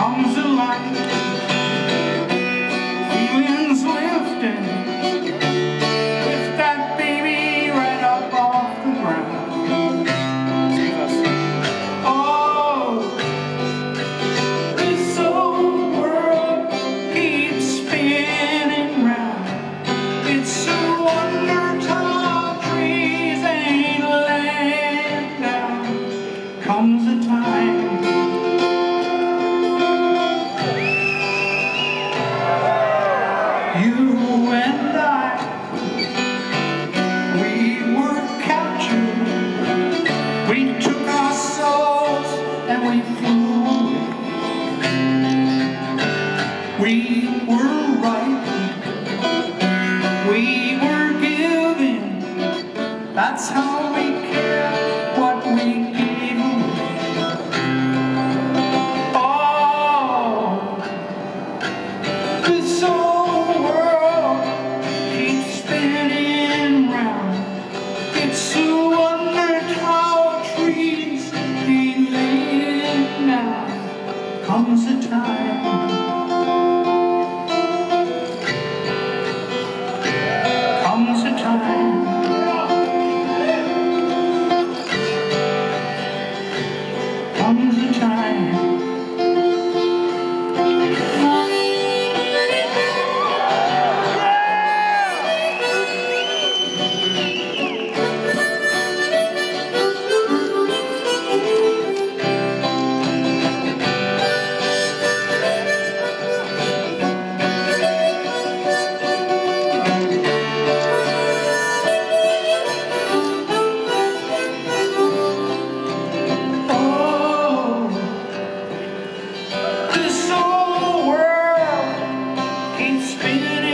comes alive. We were right. comes a time train spinning